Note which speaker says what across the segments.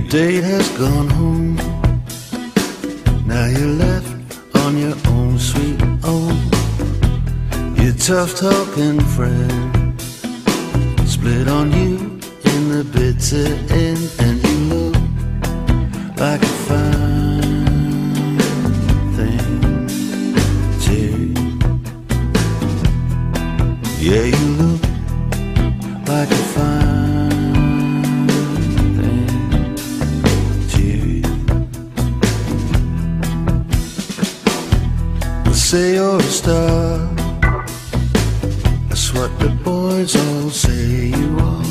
Speaker 1: date has gone home. Now you're left on your own sweet own. Your tough talking friend split on you in the bitter end, and you look like a fine say you're a star. That's what the boys all say you are.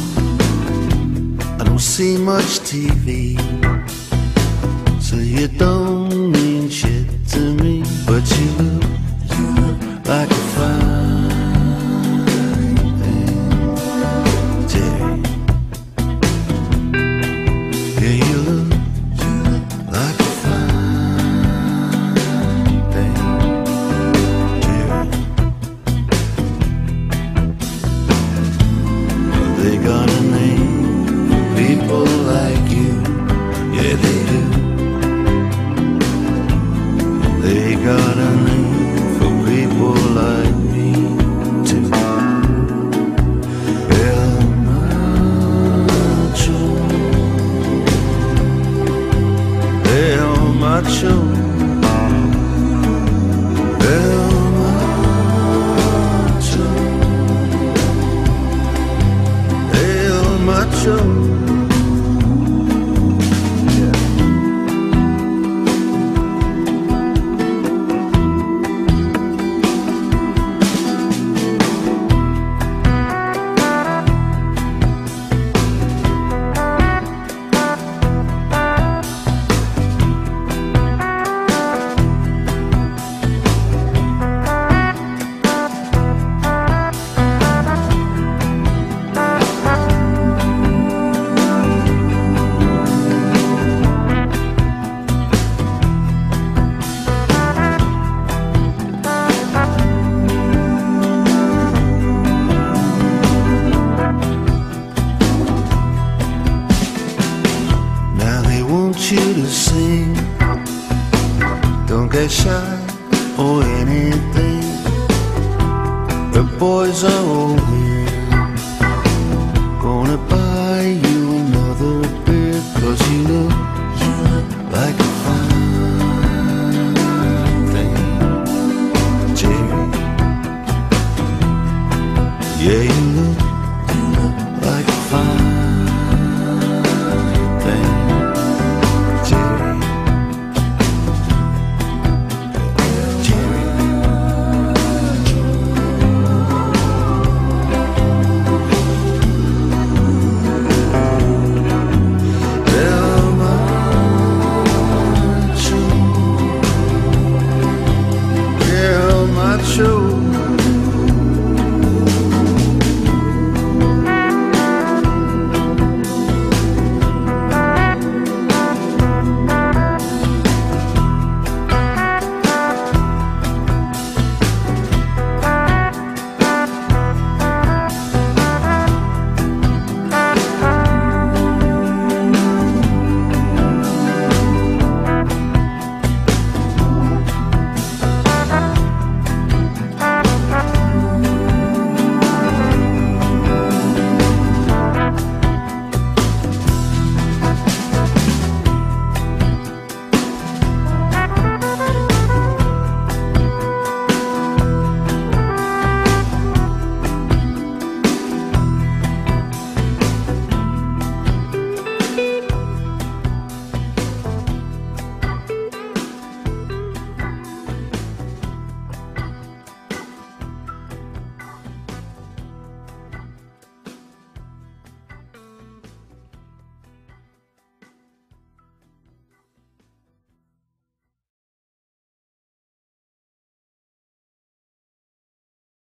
Speaker 1: I don't see much TV, so you don't mean shit to me. But you They got a name for people like you. Yeah, they do. They got a name for people like me, too. El Macho. El Macho. Macho. To sing. Don't get shy or anything. The boys are all here. Gonna buy